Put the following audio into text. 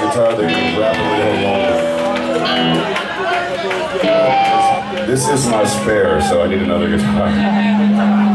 guitar rap a little longer. This is my spare, so I need another guitar.